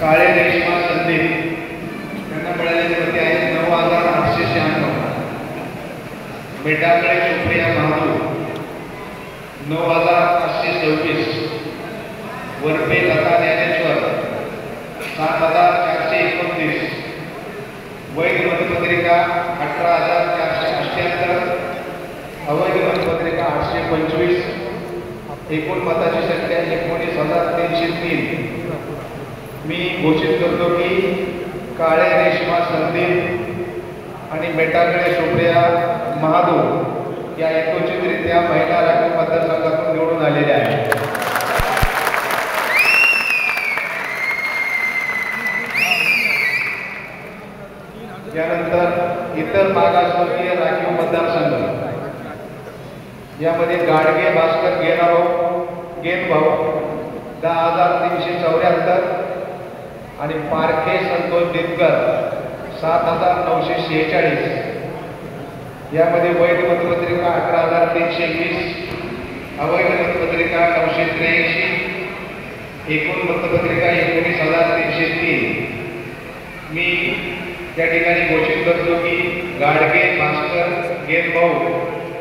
काळे रेशमा संदीप त्यांना मिळालेले पती आहेत नऊ हजार आठशे शहाण्णव. बेटाकडे सुप्रिया महादू नऊ हजार पाचशे सव्वीस वरपे लता ज्ञानेश्वर. सात हजार चारशे एकोणतीस. वैध मतपत्रिका अठरा हजार चारशे अठ्ठ्याहत्तर. अवैध मतपत्रिका आठशे पंचवीस. एकूण मताची संख्या एकोणीस हजार तीनशे तीन. मी घोषित करतो की काळे रेशमा संदीप आणि बेटाकडे सुप्रिया महादू या यथोचितरित्या महिला राखीव मतदारसंघातून निवडून आलेल्या आहेत. त्यानंतर इतर मागासवर्गीय राखीव मतदारसंघ. यामध्ये गाडगे भास्कर गेनारो गेन भाऊ दहा हजार तीनशे चौऱ्याहत्तर आणि पारखे संतोष दिनकर सात हजार नऊशे शेहेचाळीस. यामध्ये वैध मतपत्रिका अकरा हजार तीनशे वीस अवैध मतपत्रिका नऊशे त्र्याऐंशी एकूण मतपत्रिका एकोणीस हजार तीनशे तीन. मी त्या ठिकाणी घोषित करतो की गाडगे भास्कर गेनभाऊ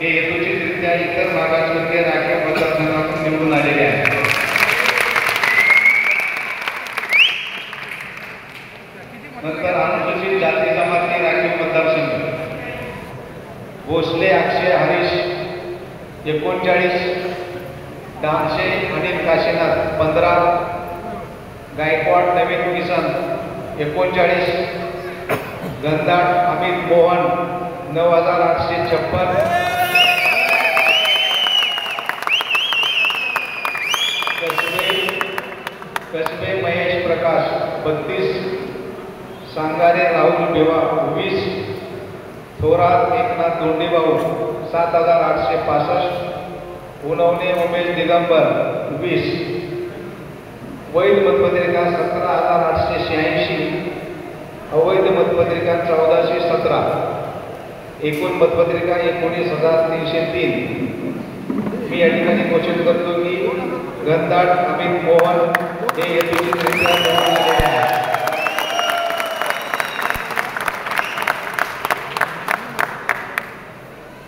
हे हेतुचितरित्या इतर मागासवर्गीय राखीव मतदारसंघातून निवडून आलेले आहेत. नंतर अनुसूचित जाती जमाती राखीव मतदारसंघ भोसले अक्षय हरीश एकोणचाळीस डानशे अनिल काशीनाथ पंधरा गायकवाड नवीन किसन एकोणचाळीस गंधाट अमित मोहन नऊ हजार आठशे छप्पन. कसबे कसबे महेश प्रकाश बत्तीस सांगारे राहुल बेवा वीस थोरात एकनाथ दोंडेभाऊ सात हजार आठशे पासष्ट. उनवणे उमेश दिगंबर वीस. वैध मतपत्रिका सतरा हजार आठशे शहाऐंशी. अवैध मतपत्रिका चौदाशे सतरा. एकूण मतपत्रिका एकोणीस हजार तीनशे तीन. मी या ठिकाणी घोषित करतो की गंधाट अमित मोहन हे यशस्वीरित्या निवडून आलेले आहेत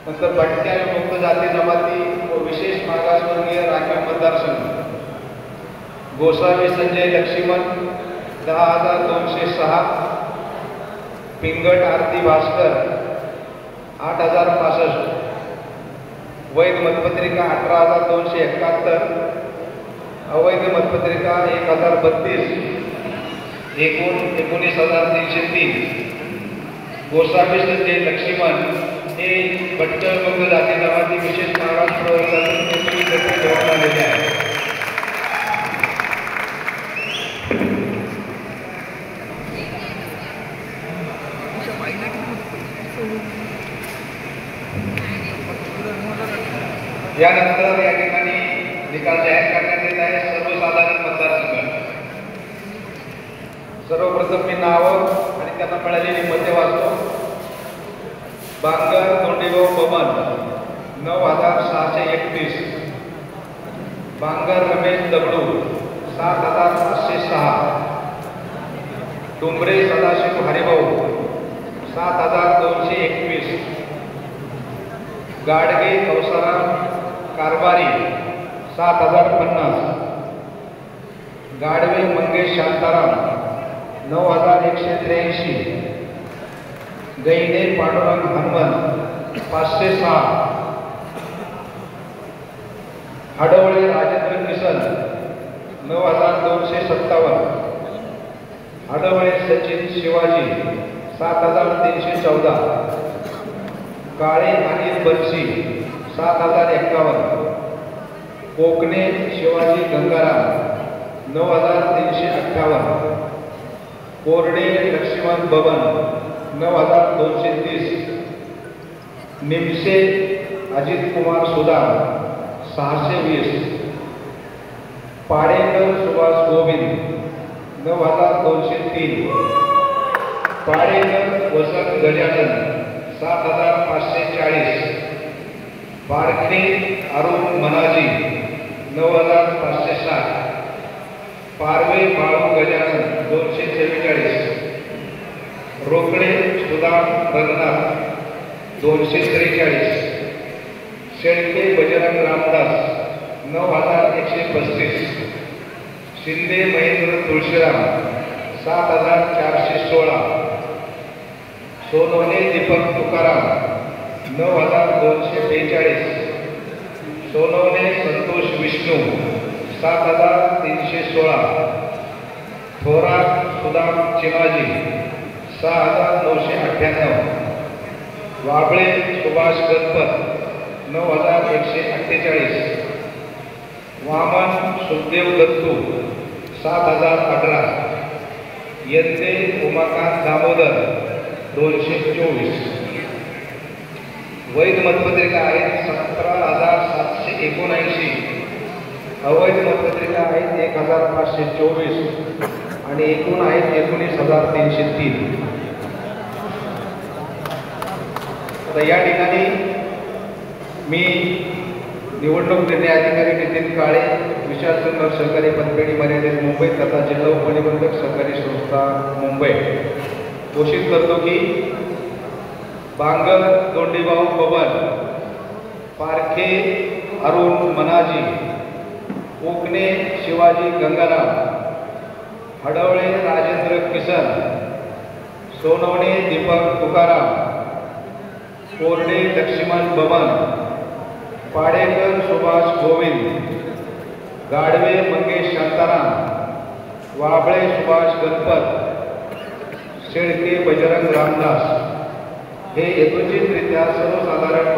नंतर भटक्या मुक्त जाती जमाती व विशेष मागासवर्गीय राखीव मतदारसंघ. गोसावी संजय लक्ष्मण दहा हजार दोनशे सहा. पिंगट आरती भास्कर आठ हजार पासष्ट. वैध मतपत्रिका अठरा हजार दोनशे एकाहत्तर. अवैध मतपत्रिका एक हजार बत्तीस. एकूण एकोणीस हजार तीनशे तीन. गोसावी संजय लक्ष्मण हे भटकळ मुक्त जाती जमाती विशेष मागास प्रवर्गातून निवडून आलेले आहे. यानंतर या ठिकाणी निकाल जाहीर करण्यात येत आहे सर्वसाधारण मतदारसंघ. सर्वप्रथम मी नावं आणि त्यांना मिळालेली मते वाचतो. बांगर तोंडेगाव पवन नऊ हजार सहाशे एकतीस. बांगर रमेश दगडू सात हजार पाचशे सहा. डुंबरे सदाशिव हरिभाऊ सात हजार दोनशे एकवीस. गाडगे कौसाराम कारभारी सात हजार पन्नास. गाडवे मंगेश शांताराम नऊ हजार एकशे त्र्याऐंशी. गैने पांडुरंग हनुमंत पाचशे सहा. हडवळे राजेंद्र किसन नऊ हजार दोनशे सत्तावन्न. हडवळे सचिन शिवाजी सात हजार तीनशे चौदा. काळे अनिल बन्सी सात हजार एक्कावन्न. कोकणे शिवाजी गंगाराम नऊ हजार तीनशे अठ्ठावन्न. कोरडे लक्ष्मण बबन नऊ हजार दोनशे तीस. निमसे अजित कुमार सुदाम सहाशे वीस. पाडेकर सुभाष गोविंद नऊ हजार दोनशे तीन. पाडेकर वसंत गजानन सात हजार पाचशे चाळीस. पारखे अरुण मनाजी नऊ हजार पाचशे साठ. पारवे बाळू गजानन दोनशे चव्वेचाळीस रोकडे सुदाम रंगनाथ दोनशे त्रेचाळीस. शेळके बजरंग रामदास नऊ हजार एकशे पस्तीस. शिंदे महेंद्र तुळशीराम सात हजार चारशे सोळा. सोनवणे दीपक तुकाराम नऊ हजार दोनशे बेचाळीस. सोनवणे संतोष विष्णू सात हजार तीनशे सोळा. थोरात सुदाम चिमाजी सहा हजार नऊशे अठ्ठ्याण्णव. वाबळे सुभाष गणपत नऊ हजार एकशे अठ्ठेचाळीस. वामन सुखदेव दत्तू सात हजार अठरा. यंदे उमाकांत दामोदर दोनशे चोवीस. वैध मतपत्रिका आहेत सतरा हजार सातशे एकोणऐंशी. अवैध मतपत्रिका आहेत एक हजार पाचशे चोवीस. आणि एकूण आहेत एकोणीस हजार तीनशे तीन. आता या ठिकाणी मी निवडणूक निर्णय अधिकारी नितीन काळे विशाल सुंदर सहकारी पतपेढी मर्यादित मुंबई तथा जिल्हा उपनिबंधक सहकारी संस्था मुंबई. घोषित करतो की बांगर दोंडीभाऊ बबन पारखे अरुण मनाजी कोकणे शिवाजी गंगाराम हडवळे राजेंद्र किसन सोनवणे दीपक तुकाराम कोरडे लक्ष्मण बबन पाडेकर सुभाष गोविंद गाडवे मंगेश शांताराम वाबळे सुभाष गणपत शेळके बजरंग रामदास. हे यथोचितरित्या सर्वसाधारण